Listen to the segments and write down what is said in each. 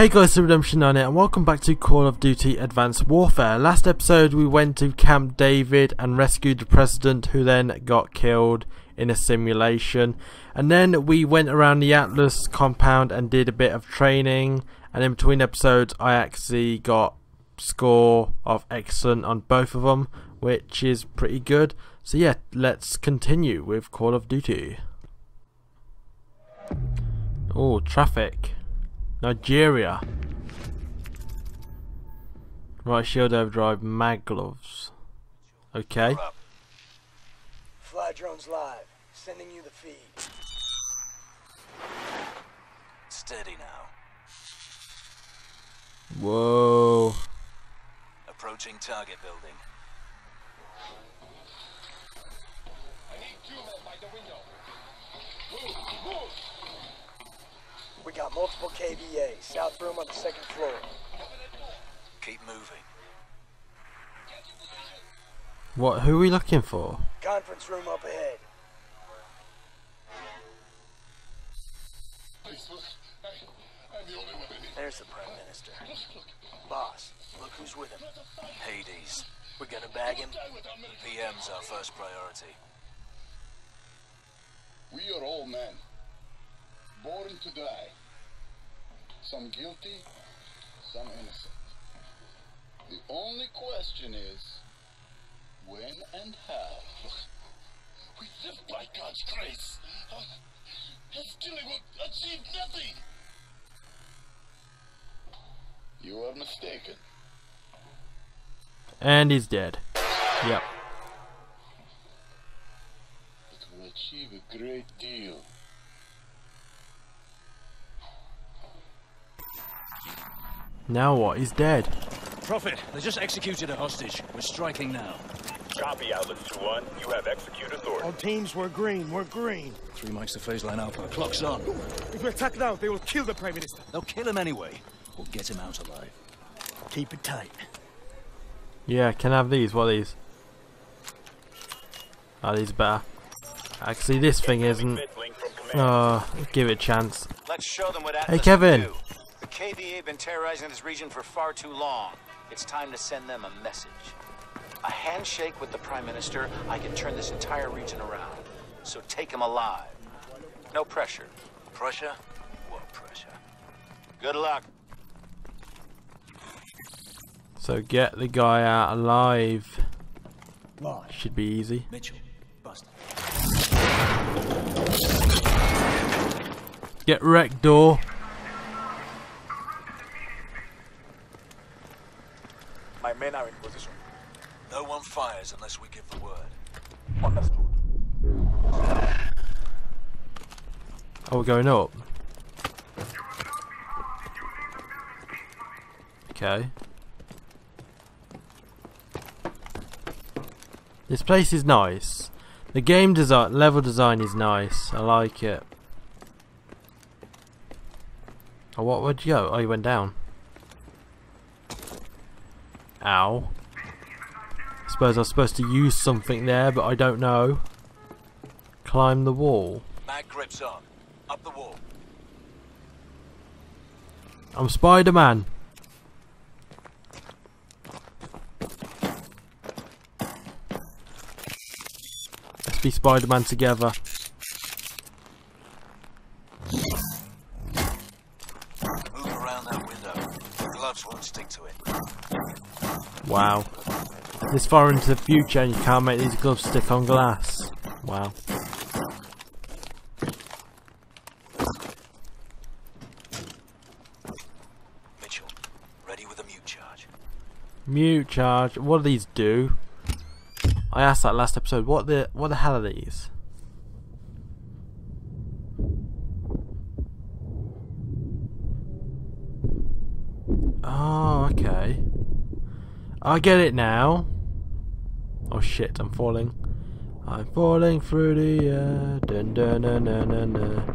Hey guys, it's Redemption 9 and welcome back to Call of Duty Advanced Warfare. Last episode we went to Camp David and rescued the president who then got killed in a simulation. And then we went around the Atlas compound and did a bit of training. And in between episodes I actually got score of excellent on both of them, which is pretty good. So yeah, let's continue with Call of Duty. Oh, traffic. Nigeria. Right, shield overdrive, mag gloves. Okay. Fly drones live. Sending you the feed. Steady now. Whoa. Approaching target building. We got multiple KVA. South room on the second floor. Keep moving. What? Who are we looking for? Conference room up ahead. There's the Prime Minister. Boss, look who's with him. Hades. We're gonna bag him? PM's our first priority. We are all men, born to die. Some guilty, some innocent. The only question is, when and how? We live by God's grace. His killing will achieve nothing. You are mistaken. And he's dead. Yep. It will achieve a great deal. Now what? He's dead. Prophet, they just executed a hostage. We're striking now. Copy, Atlas 2-1. You have execute authority. All teams were green, we're green. Three mics to phase line alpha. Clock's on. If we attack now, they will kill the Prime Minister. They'll kill him anyway. We'll get him out alive. Keep it tight. Yeah, can I have these? What are these? Are these better? Actually, this thing isn't. Bit link from ah, command. Oh, give it a chance. Let's show them what Hey, Atlas Kevin. Can do. The KVA have been terrorizing this region for far too long. It's time to send them a message. A handshake with the Prime Minister, I can turn this entire region around. So take him alive. No pressure. Pressure? What pressure? Good luck. So get the guy out alive. Live. Should be easy. Mitchell, bust. Get wrecked door. My men are in position. No one fires unless we give the word. Understood. We're going up. Okay. This place is nice. The game design, level design is nice. I like it. Oh, what would you go? Oh, you went down. Ow. I suppose I was supposed to use something there, but I don't know. Climb the wall. Mag grips on. Up the wall. I'm Spider-Man. Let's be Spider-Man together. Move around that window. The gloves won't stick to it. Wow. This far into the future and you can't make these gloves stick on glass. Wow. Mitchell, ready with a mute charge. Mute charge. What do these do? I asked that last episode. What the what the hell are these? Oh, okay. I get it now. Oh shit, I'm falling. I'm falling through the air. Dun, dun, dun, dun, dun, dun.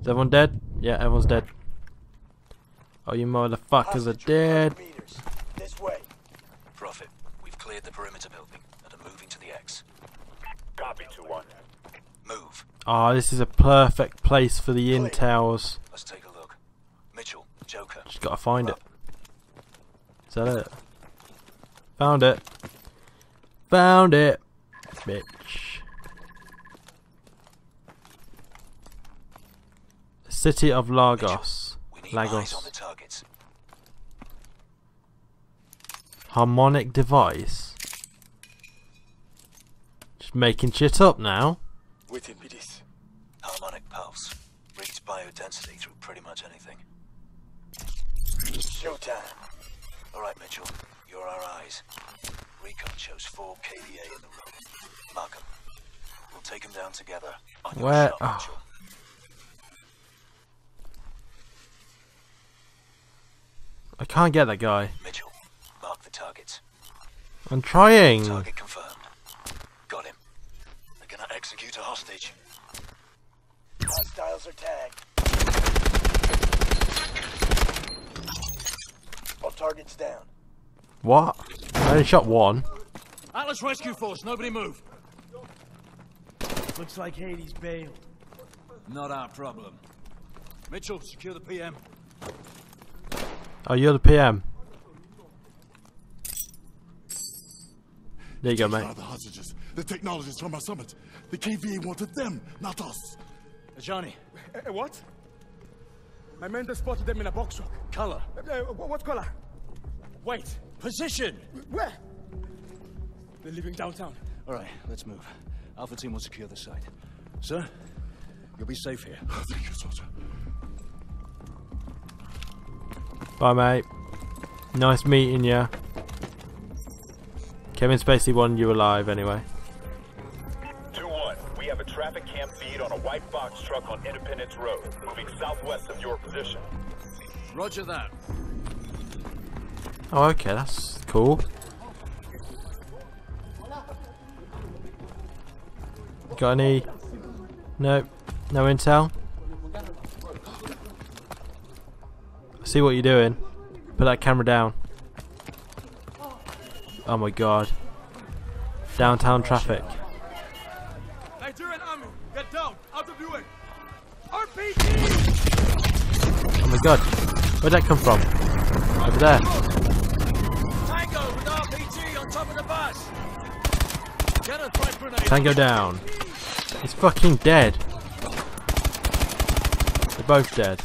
Is everyone dead? Yeah, everyone's dead. Oh, you motherfuckers are dead. meters. This way. Prophet, we've cleared the perimeter building and are moving to the X. Copy 2-1. Move. Oh, this is a perfect place for the Clear. intels. Let's take a look. Mitchell, Joker. Just gotta find it. Is that it? Found it. Found it. Bitch. City of Lagos. We need eyes on Lagos. the targets. Harmonic device. Just making shit up now. Waiting, BDs. Harmonic pulse. Reads biodensity through pretty much anything. Showtime. Alright, Mitchell. You're our eyes. Recon shows four KVA in the room. Mark 'em. We'll take 'em down together. On your Where- shot, oh. I can't get that guy. Mitchell, mark the targets. I'm trying. Target confirmed. Got him. They're gonna execute a hostage. Hostiles are tagged. All targets down. What? I only shot one. Atlas Rescue Force, nobody move. Looks like Hades bailed. Not our problem. Mitchell, secure the PM. Oh, you're the PM. There you go, mate. are the hostages, the technologists from our summit. The KVA wanted them, not us. Johnny, Uh, what? My men just spotted them in a box truck. color, Uh, uh, what color? Wait, position. where? They're leaving downtown. All right, let's move. Alpha team will secure the site. Sir, you'll be safe here. Thank you, soldier. Bye, mate. Nice meeting you. Kevin Spacey wanted you alive anyway. 2-1, we have a traffic cam feed on a white box truck on Independence Road, moving southwest of your position. Roger that. Oh, okay, that's cool. Got any? No, no intel. See what you're doing. Put that camera down. Oh my god. Downtown traffic. Nigerian army, get down, out of the way. RPG! Oh my god. Where'd that come from? Over there. Tango with RPG on top of the bus. Get a pipe grenade. Tango down. He's fucking dead. They're both dead.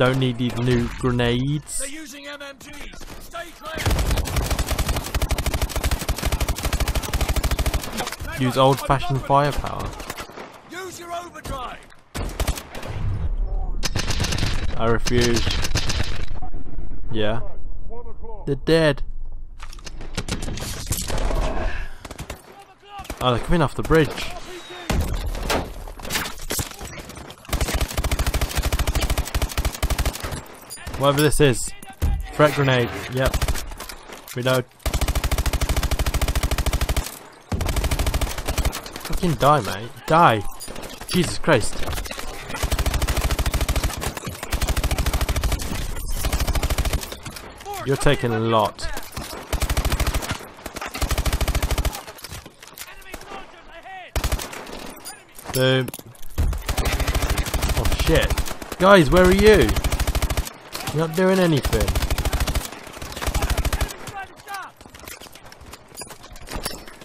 Don't need these new grenades. They're using MMGs. Stay clear. Use old fashioned firepower. Use your overdrive. I refuse. Yeah. They're dead. Oh, they're coming off the bridge. Whatever this is. Threat grenade. Yep. Reload. Fucking die, mate. Die. Jesus Christ. You're taking a lot. Boom. Oh shit. Guys, where are you? You're not doing anything.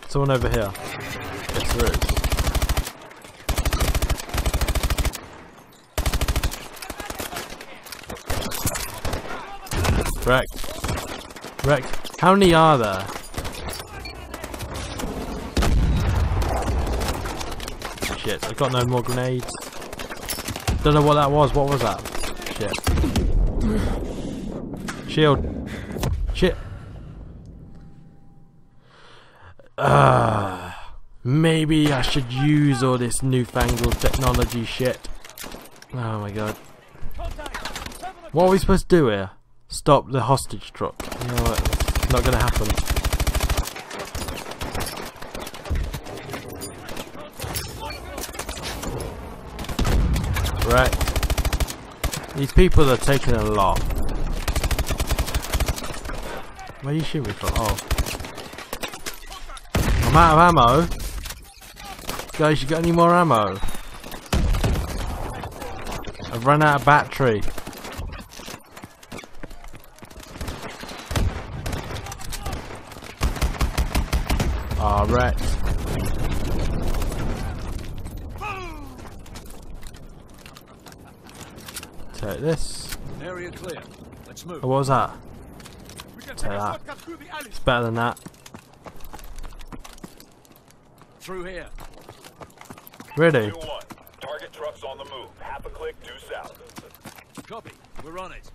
Someone over here. Yes, there is. Wrecked. Wrecked. How many are there? Shit, I've got no more grenades. Don't know what that was. What was that? Shit. Shield. Shit. Ah. maybe I should use all this newfangled technology shit. Oh my god. What are we supposed to do here? Stop the hostage truck. You know what? It's not gonna happen. Right. These people are taking a lot. Where are you shooting from? Oh. I'm out of ammo. Guys, you got any more ammo? I've run out of battery. Ah, oh. Take this. Area clear. Let's move. Oh, what was that? We can Take take a that. shortcut through the alley. It's better than that. Through here. Really? 2 1. Target trucks on the move. Half a click due south. Copy. We're on it.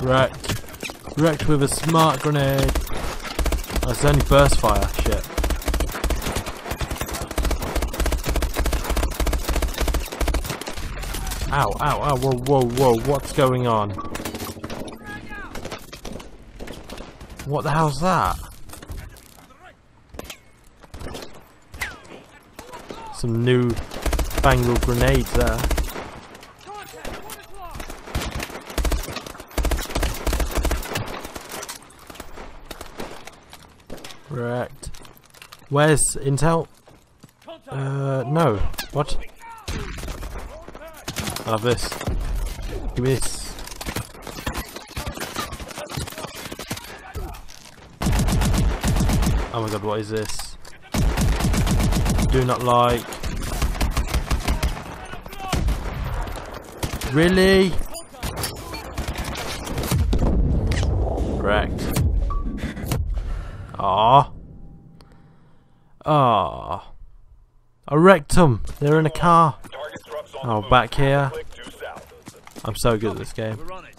Wrecked. Wrecked with a smart grenade. It's only burst fire. Shit. Ow, ow, ow, whoa, whoa, whoa, what's going on? What the hell's that? Some new fangled grenades there. Wrecked. Where's Intel? Uh, no. What? I have this. Give me this. Oh my god, what is this? Do not like. Really? Wrecked. Ah. Ah. I wrecked them. They're in a car. On Oh, back here. Half a click due south. I'm so good at this game. We're on it.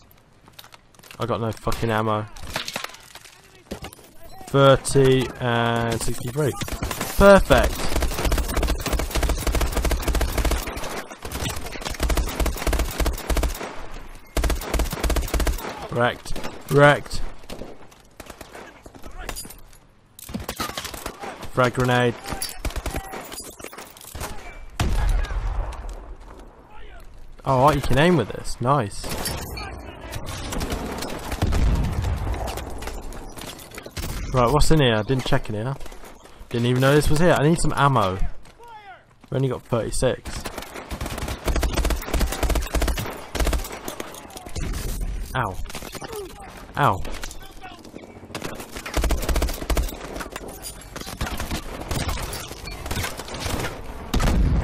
I got no fucking ammo. 30 and 63. Perfect. Wrecked. Wrecked. Frag grenade. Oh, you can aim with this. Nice. Right, what's in here? I didn't check in here. Didn't even know this was here. I need some ammo. We only got 36. Ow. Ow.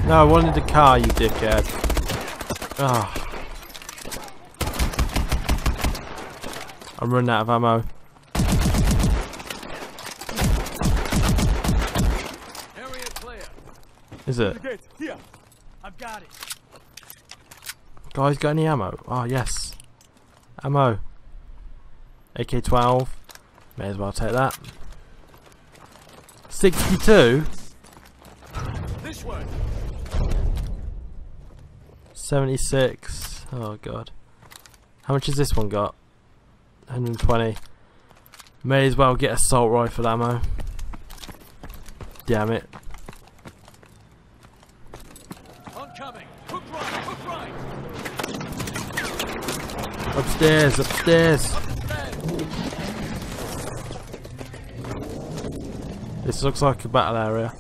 No, I wanted the car, you dickhead. Ah. I'm running out of ammo. Area clear. Is it? Here. I've got it. Guys, got any ammo? Oh, yes. Ammo. AK-12. May as well take that. 62? 76. Oh, God. How much has this one got? 120. May as well get assault rifle ammo. Damn it. Oncoming. Hook right. Hook right. Upstairs, upstairs. This looks like a battle area.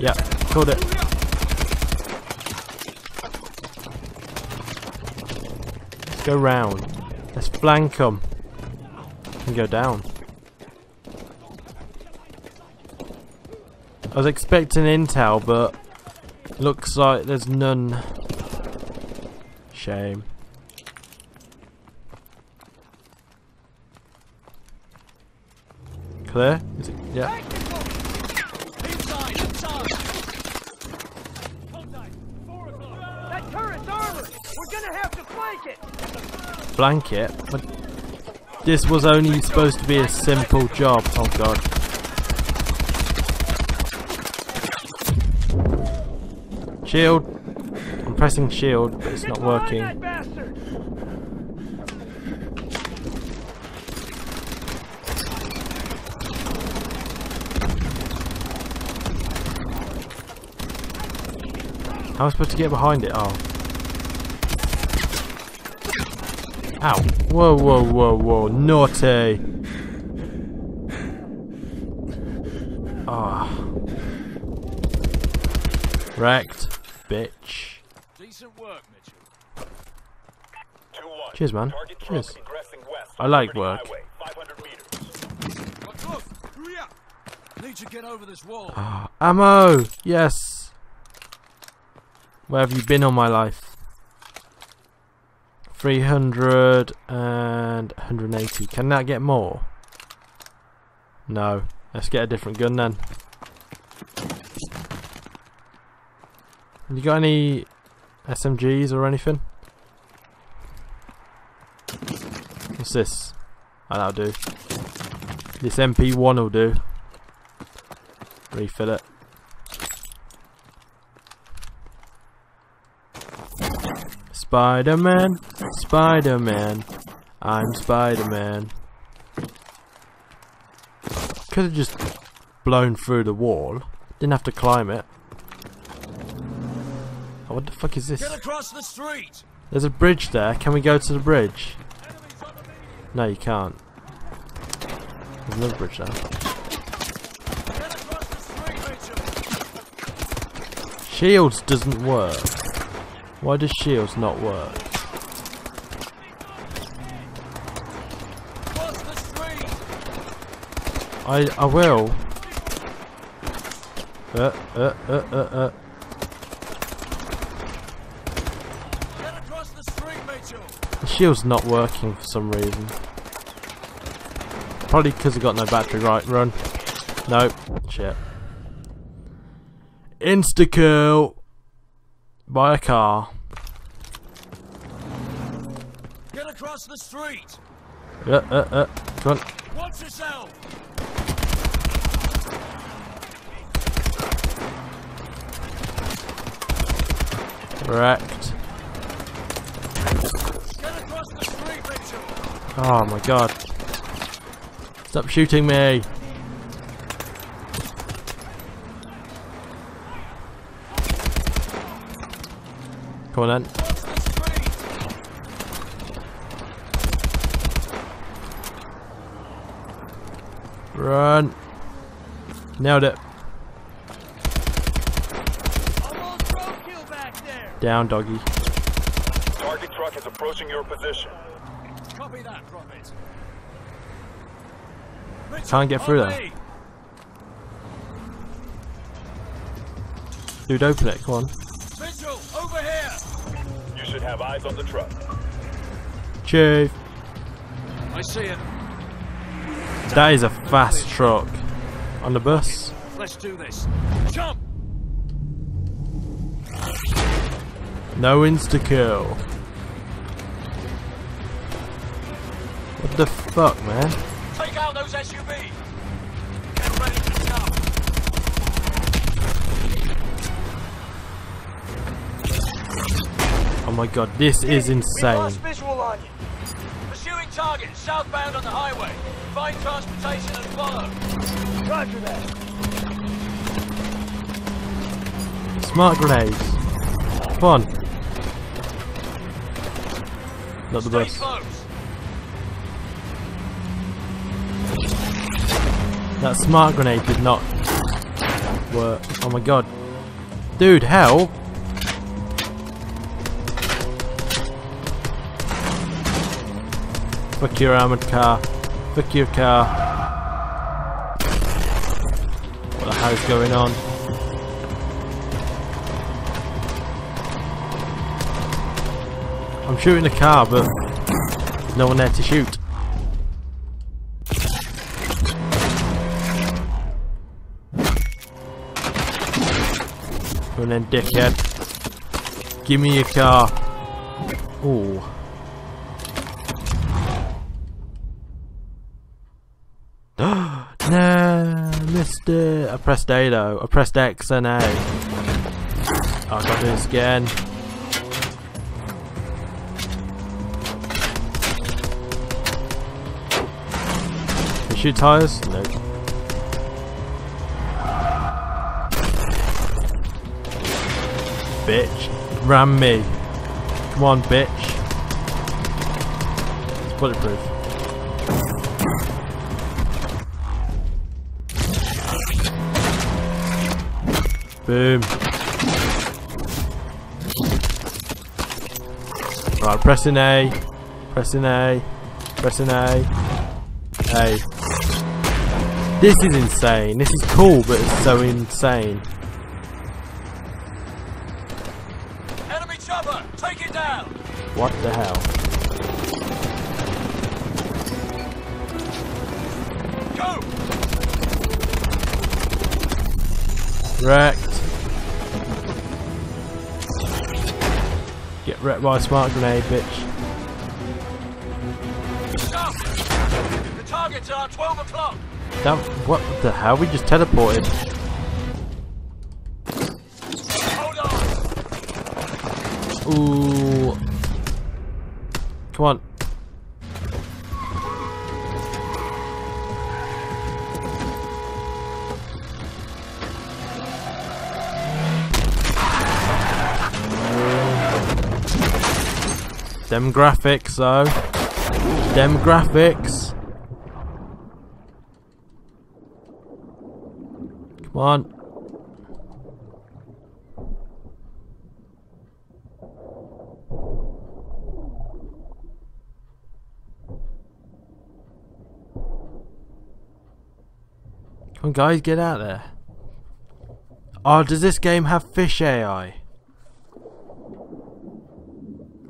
Yep, called it. Go round. Let's flank them. And go down. I was expecting intel, but looks like there's none. Shame. Clear? Is it? Yeah. Inside. Inside. That turret's armored! We're gonna have to flank it! Blanket? But this was only supposed to be a simple job. Oh god. Shield. I'm pressing shield, but it's not working. How am I supposed to get behind it? Oh. Ow. Whoa, whoa, whoa, whoa. Naughty. Ah. Wrecked. Bitch. Decent Decent work, Mitchell. 2-1. Cheers, man. Target Cheers. I like Liberty work. Highway, 500 meters. Got close. Hurry up. Need to get over this wall. Ah, ammo! Yes! Where have you been all my life? 300 and 180. Can that get more? No. Let's get a different gun then. You got any SMGs or anything? What's this? Oh, that'll do. This MP1 will do. Refill it. Spider-Man, Spider-Man, I'm Spider-Man. Could have just blown through the wall. Didn't have to climb it. Oh, what the fuck is this? Get across the street. There's a bridge there. Can we go to the bridge? No, you can't. There's another bridge there. Get across the street, Shields doesn't work. Why does shields not work? I I will. Uh uh uh uh uh. The shield's not working for some reason. Probably because I got no battery. Right, run. No, shit. Insta kill by a car. Get across the street. Uh uh uh. Come on. Watch yourself. Wrecked. Get across the street, Mitchell. Oh my god. Stop shooting me. Come on then. Cross the street. Run. Nailed it. Almost roadkill back there. Down, doggy. Target truck is approaching your position. Copy that, Prophet. Mitchell, Can't get through there. me. Dude, open it. Come on. Mitchell, over here. You should have eyes on the truck. Chief. I see it. That is a fast truck. On the bus. Let's do this. Jump. No insta kill. What the fuck, man? Take out those SUVs. Get ready to jump. Oh my god, this is We insane. lost visual on you. Pursuing target southbound on the highway. Find transportation and follow. Roger that. Smart grenades. Come on. Not the Stay close. That smart grenade did not work. Oh my god. Dude, help! Fuck your armored car. Fuck your car. What the hell is going on? I'm shooting the car, but there's no one there to shoot. And then dickhead. Give me your car. Ooh. No, missed it. Uh, I pressed A though. I pressed X and A. Oh, I got this again. Can shoot tires? No. Bitch. Ram me. Come on, bitch. It's bulletproof. Boom. On, pressing A. Pressing A. Pressing A. A. This is insane. This is cool, but it's so insane. Enemy chopper! Take it down! What the hell? Wrecked. Get wrecked by a smart grenade, bitch. Stop! The targets are 12 o'clock! Damn, what the hell? We just teleported. Hold on! Ooh. Come on. Dem graphics though. Dem graphics. Come on. Come on guys, get out there. Oh, does this game have fish AI?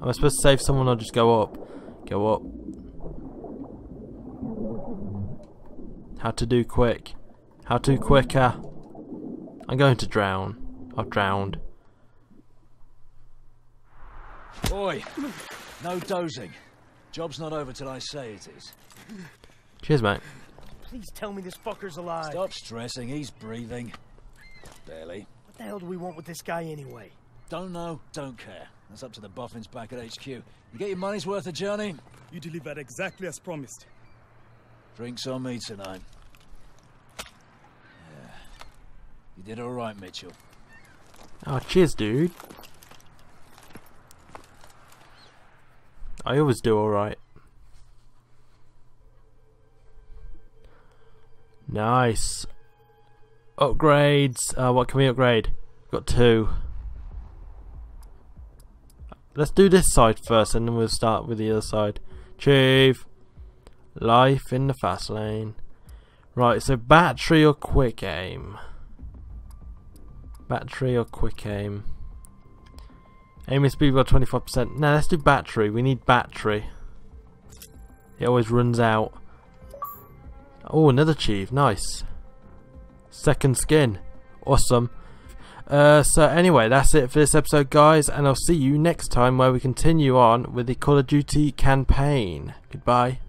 Am I supposed to save someone or just go up? Go up. How to do quick. How to quicker. I'm going to drown. I've drowned. Boy, no dozing. Job's not over till I say it is. Cheers, mate. Please tell me this fucker's alive. Stop stressing, he's breathing. Barely. What the hell do we want with this guy anyway? Don't know, don't care. That's up to the boffins back at HQ. You get your money's worth of journey? You delivered exactly as promised. Drinks on me tonight. Yeah. You did alright, Mitchell. Oh, cheers, dude. I always do alright. Nice. Upgrades. Uh, what can we upgrade? Got two. Let's do this side first and then we'll start with the other side. Chief. Life in the fast lane. Right, so battery or quick aim? Battery or quick aim? Aiming speed got 25%. Now let's do battery. We need battery. It always runs out. Oh, another chief. Nice. Second skin. Awesome. Uh, so anyway, that's it for this episode, guys, and I'll see you next time where we continue on with the Call of Duty campaign. Goodbye.